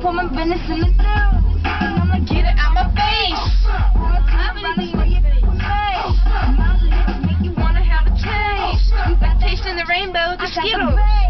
put my business in the news. And I'ma get it out my face. I'ma take it your face. My lips make you wanna have a taste. I'm tasting the rainbow, just get 'em.